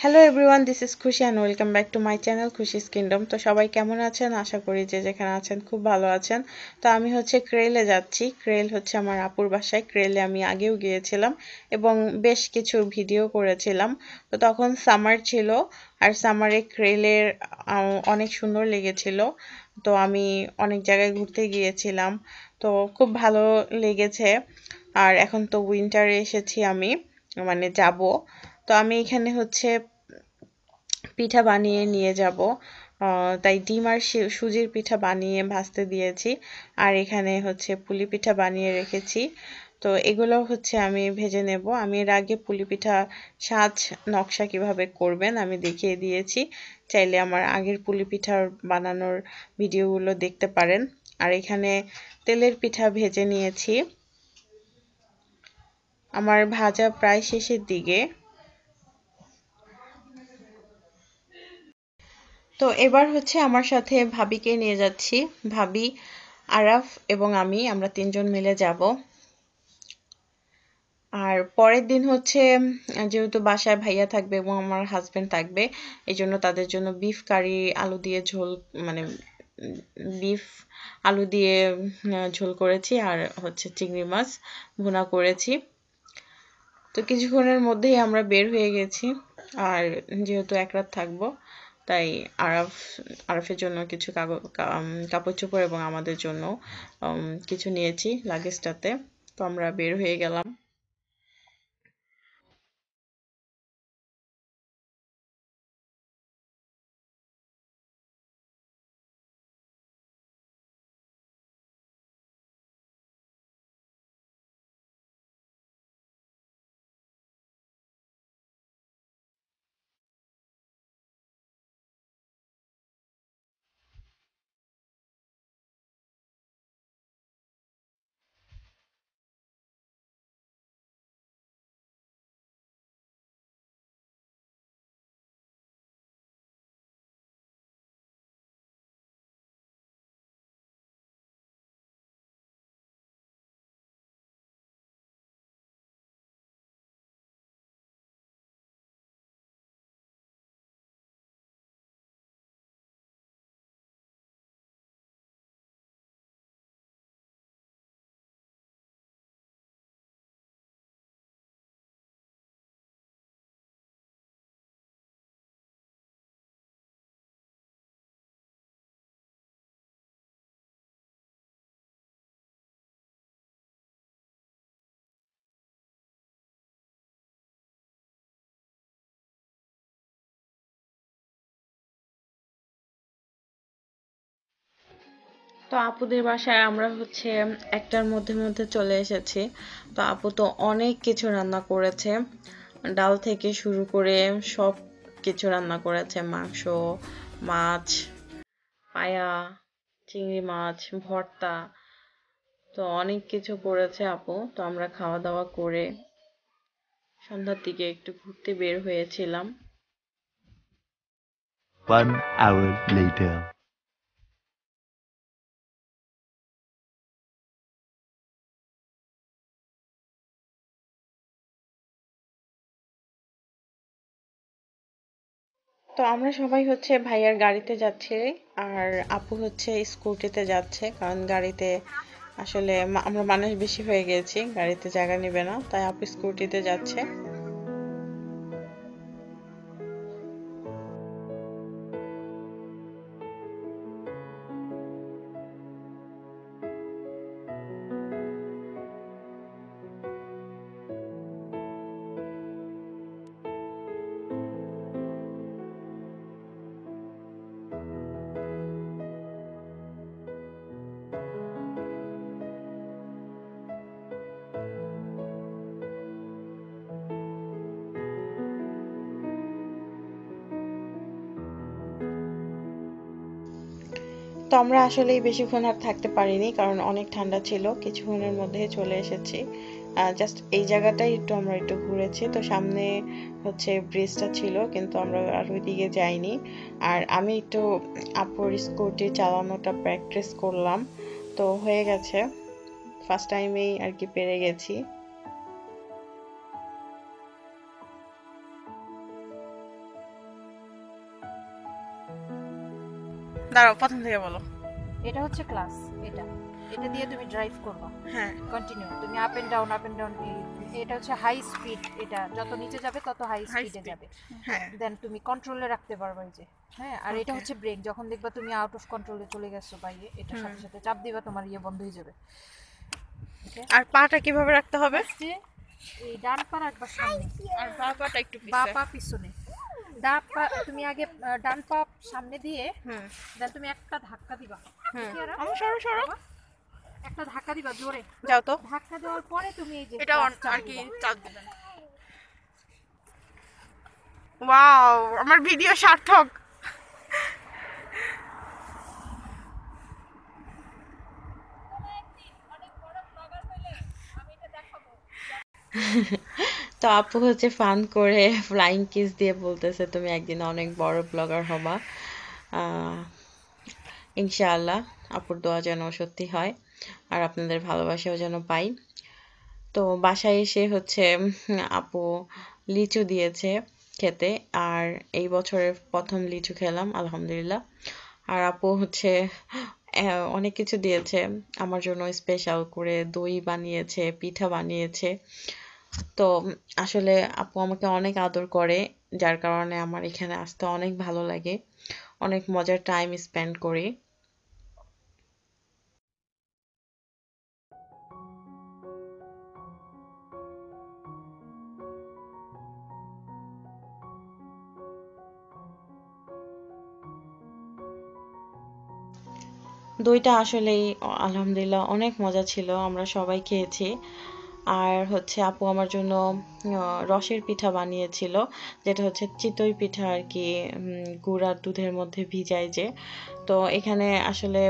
Hello everyone this is Khushi and welcome back to my channel Khushi's kingdom তো সবাই কেমন আছেন? আশা করি যে যেখানে আছেন খুব ভালো আছেন। তো আমি হচ্ছে ক্রেলে যাচ্ছি। ক্রেল হচ্ছে আমার আপুর বাসায়। ক্রেলে আমি আগেও গিয়েছিলাম এবং বেশ কিছু ভিডিও করেছিলাম। তো তখন সামার ছিল আর সামারে ক্রেলের অনেক সুন্দর লেগেছিল। তো আমি অনেক জায়গায় ঘুরতে গিয়েছিলাম। তো খুব ভালো লেগেছে। আর এখন তো উইন্টারে এসেছি আমি মানে যাব। তো আমি এখানে হচ্ছে পিঠা বানিয়ে নিয়ে যাব। তাই ডিম আর সুজির পিঠা বানিয়ে ভাজতে দিয়েছি। আর এখানে হচ্ছে পুলি পিঠা বানিয়ে রেখেছি। তো এগুলো হচ্ছে আমি ভেজে নেব। আমি এর আগে পুলি পিঠা সাজ নকশা কীভাবে করবেন আমি দেখিয়ে দিয়েছি। চাইলে আমার আগের পুলি পিঠার বানানোর ভিডিওগুলো দেখতে পারেন। আর এখানে তেলের পিঠা ভেজে নিয়েছি। আমার ভাজা প্রায় শেষের দিকে। তো এবার হচ্ছে আমার সাথে ভাবিকে নিয়ে যাচ্ছি। ভাবি, আরাফ এবং আমি, আমরা তিনজন মিলে যাব। আর পরের দিন হচ্ছে, যেহেতু বাসায় ভাইয়া থাকবে এবং আমার হাজব্যান্ড থাকবে এই জন্য তাদের জন্য বিফ কারি আলু দিয়ে ঝোল মানে বিফ আলু দিয়ে ঝোল করেছি আর হচ্ছে চিংড়ি মাছ ভুনা করেছি। তো কিছুক্ষণের মধ্যেই আমরা বের হয়ে গেছি। আর যেহেতু এক রাত থাকব তাই আরাফ, আরাফের জন্য কিছু কাপড় চোপড় এবং আমাদের জন্য কিছু নিয়েছি লাগেজটাতে তো আমরা বের হয়ে গেলাম। তো আপুদের বাসায় আমরা হচ্ছে একটার মধ্যে মধ্যে চলে এসেছি। তো আপু তো অনেক কিছু রান্না করেছে। ডাল থেকে শুরু করে সব কিছু রান্না করেছে। মাংস, মাছ, পায়া, চিংড়ি মাছ, ভর্তা, তো অনেক কিছু করেছে আপু। তো আমরা খাওয়া দাওয়া করে সন্ধ্যার দিকে একটু ঘুরতে বের হয়েছিলাম। One hour later. তো আমরা সবাই হচ্ছে ভাইয়ার গাড়িতে যাচ্ছি আর আপু হচ্ছে স্কুটিতে যাচ্ছে, কারণ গাড়িতে আসলে আমরা মানুষ বেশি হয়ে গেছি, গাড়িতে জায়গা নেবে না, তাই আপু স্কুটিতে যাচ্ছে। তো আমরা আসলে বেশিক্ষণ আর থাকতে পারিনি, কারণ অনেক ঠান্ডা ছিল। কিছুক্ষণের মধ্যে চলে এসেছি। জাস্ট এই জায়গাটাই একটু আমরা একটু ঘুরেছি। তো সামনে হচ্ছে ব্রিজটা ছিল, কিন্তু আমরা আর ওই দিকে যাইনি। আর আমি একটু আপুর স্কুটি চালানোটা প্র্যাকটিস করলাম। তো হয়ে গেছে। ফার্স্ট টাইমেই আর কি পেরে গেছি। দাঁড়াও প্রথম থেকে বলো। এটা হচ্ছে ক্লাস এটা। এটা দিয়ে তুমি ড্রাইভ করবা। হ্যাঁ। কন্টিনিউ তুমি up and down up and down এটা হচ্ছে হাই স্পিড এটা যত নিচে যাবে তত হাই স্পিডে যাবে। হ্যাঁ। দেন তুমি কন্ট্রোলে রাখতে পারবা এই যে হ্যাঁ? আর এটা হচ্ছে ব্রেক যখন দেখবা তুমি আউট অফ কন্ট্রোলে চলে গেছো বাইরে এটা সাথে সাথে চাপ দিবা তোমার ইয়ে বন্ধ হয়ে যাবে। ওকে আর পাটা কীভাবে রাখতে হবে? এই ডান পা রাখবা সামনে। আর বা পাটা একটু বা পা পিছনে। তুমি আগে ডান পা সামনে দিয়ে হুম। দেন তুমি একটা ধাক্কা দিবা। হুম। আমি সরো সরো। একটা ধাক্কা দিবা জোরে। যাও তো। ধাক্কা দেওয়ার পরে তুমি এই যে এটা আর কি চাপ দিবেন ওয়াও আমার ভিডিও সার্থক। তো আপু হচ্ছে ফান করে ফ্লাইং কিস দিয়ে বলতেছে, তুমি একদিন অনেক বড় ব্লগার হবা। ইনশাআল্লাহ আপুর দোয়া যেন সত্যি হয় আর আপনাদের ভালোবাসাও যেন পাই। তো বাসায় এসে হচ্ছে আপু লিচু দিয়েছে খেতে আর এই বছরের প্রথম লিচু খেলাম, আলহামদুলিল্লাহ। আর আপু হচ্ছে অনেক কিছু দিয়েছে। আমার জন্য স্পেশাল করে দই বানিয়েছে, পিঠা বানিয়েছে। তো আসলে আপু আমাকে অনেক আদর করে, যার কারণে আমার এখানে আসতে অনেক ভালো লাগে। অনেক মজার টাইম স্পেন্ড করি। দইটা আসলেই, আলহামদুলিল্লাহ, অনেক মজা ছিল। আমরা সবাই খেয়েছি। আর হচ্ছে আপু আমার জন্য রসের পিঠা বানিয়েছিল যেটা হচ্ছে চিতই পিঠা আর কি উম, গুড় আর দুধের মধ্যে ভিজায় যে। তো এখানে আসলে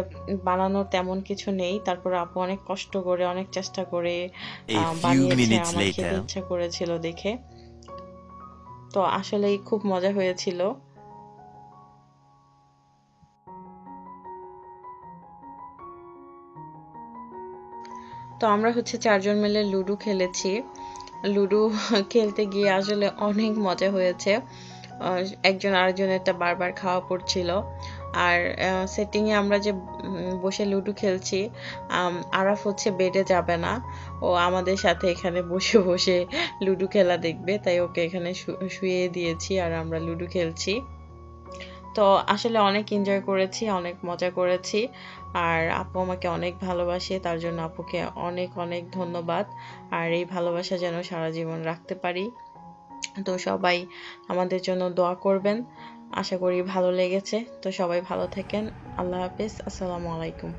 বানানোর তেমন কিছু নেই তারপর আপু অনেক কষ্ট করে অনেক চেষ্টা করে বানিয়েছে আমার খেতে ইচ্ছা করেছিল দেখে। তো আসলেই খুব মজা হয়েছিল। তো আমরা হচ্ছে চারজন মিলে লুডো খেলেছি। লুডো খেলতে গিয়ে আসলে অনেক মজা হয়েছে। একজন আরেকজনেরটা বারবার খাওয়া পড়ছিল। আর সেটিংয়ে আমরা যে বসে লুডো খেলছি আরাফ হচ্ছে বেডে যাবে না। ও আমাদের সাথে এখানে বসে বসে লুডো খেলা দেখবে। তাই ওকে এখানে শুয়ে দিয়েছি আর আমরা লুডো খেলছি। তো আসলে অনেক এনজয় করেছি, অনেক মজা করেছি। আর আপু আমাকে অনেক ভালোবাসে, তার জন্য আপুকে অনেক অনেক ধন্যবাদ। আর এই ভালোবাসা যেন সারা জীবন রাখতে পারি। তো সবাই আমাদের জন্য দোয়া করবেন। আশা করি ভালো লেগেছে। তো সবাই ভালো থাকেন। আল্লাহ হাফিজ। আসসালামু আলাইকুম।